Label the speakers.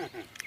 Speaker 1: Mm-hmm.